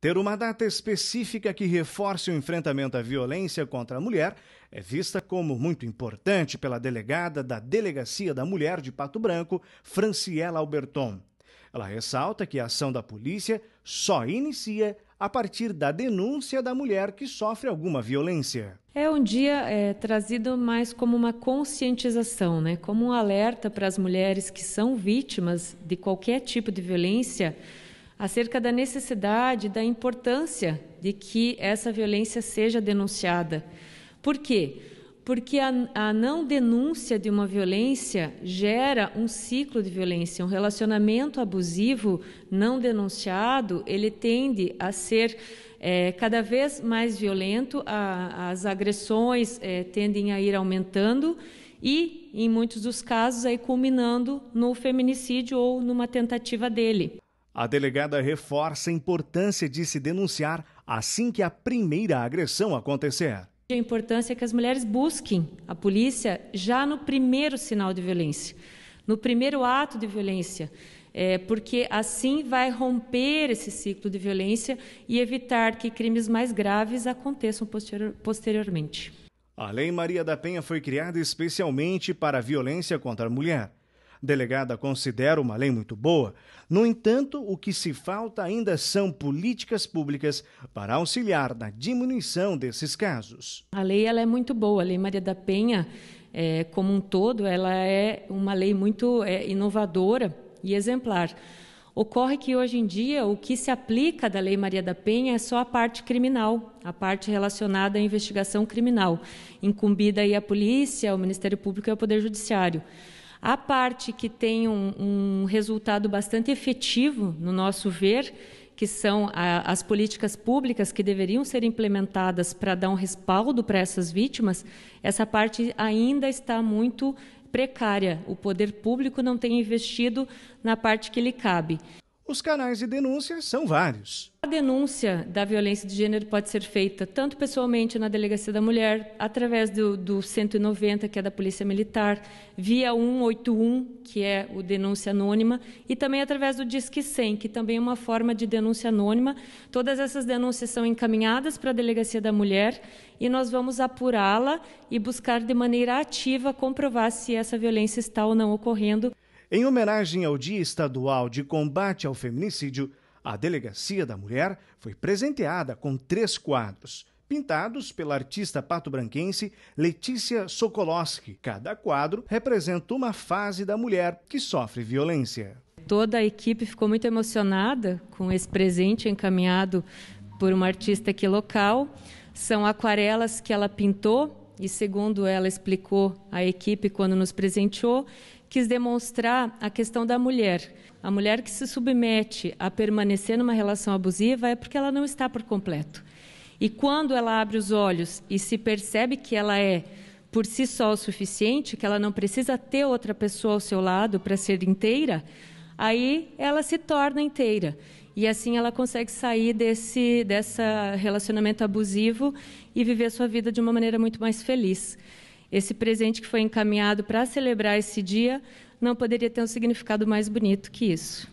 Ter uma data específica que reforce o enfrentamento à violência contra a mulher é vista como muito importante pela delegada da Delegacia da Mulher de Pato Branco, Franciela Alberton. Ela ressalta que a ação da polícia só inicia a partir da denúncia da mulher que sofre alguma violência. É um dia é, trazido mais como uma conscientização, né? como um alerta para as mulheres que são vítimas de qualquer tipo de violência acerca da necessidade, da importância de que essa violência seja denunciada. Por quê? Porque a, a, não denúncia de uma violência gera um ciclo de violência. Um relacionamento abusivo não denunciado, ele tende a ser é, cada vez mais violento, a, as agressões é, tendem a ir aumentando e, em muitos dos casos, aí culminando no feminicídio ou numa tentativa dele. A delegada reforça a importância de se denunciar assim que a primeira agressão acontecer. A importância é que as mulheres busquem a polícia já no primeiro sinal de violência, no primeiro ato de violência, é, porque assim vai romper esse ciclo de violência e evitar que crimes mais graves aconteçam posterior, posteriormente. A Lei Maria da Penha foi criada especialmente para a violência contra a mulher delegada considera uma lei muito boa. No entanto, o que se falta ainda são políticas públicas para auxiliar na diminuição desses casos. A lei ela é muito boa. A Lei Maria da Penha, é, como um todo, ela é uma lei muito é, inovadora e exemplar. Ocorre que hoje em dia o que se aplica da Lei Maria da Penha é só a parte criminal, a parte relacionada à investigação criminal, incumbida aí a polícia, o Ministério Público e o Poder Judiciário. A parte que tem um, um resultado bastante efetivo, no nosso ver, que são a, as políticas públicas que deveriam ser implementadas para dar um respaldo para essas vítimas, essa parte ainda está muito precária. O poder público não tem investido na parte que lhe cabe. Os canais de denúncia são vários. A denúncia da violência de gênero pode ser feita tanto pessoalmente na Delegacia da Mulher, através do, do 190, que é da Polícia Militar, via 181, que é o denúncia anônima, e também através do Disque 100, que também é uma forma de denúncia anônima. Todas essas denúncias são encaminhadas para a Delegacia da Mulher e nós vamos apurá-la e buscar de maneira ativa comprovar se essa violência está ou não ocorrendo. Em homenagem ao Dia Estadual de Combate ao Feminicídio, a Delegacia da Mulher foi presenteada com três quadros, pintados pela artista pato-branquense Letícia Sokolowski. Cada quadro representa uma fase da mulher que sofre violência. Toda a equipe ficou muito emocionada com esse presente encaminhado por uma artista aqui local. São aquarelas que ela pintou e, segundo ela explicou à equipe quando nos presenteou, quis demonstrar a questão da mulher. A mulher que se submete a permanecer numa relação abusiva é porque ela não está por completo. E quando ela abre os olhos e se percebe que ela é por si só o suficiente, que ela não precisa ter outra pessoa ao seu lado para ser inteira, aí ela se torna inteira. E assim ela consegue sair desse dessa relacionamento abusivo e viver sua vida de uma maneira muito mais feliz. Esse presente que foi encaminhado para celebrar esse dia não poderia ter um significado mais bonito que isso.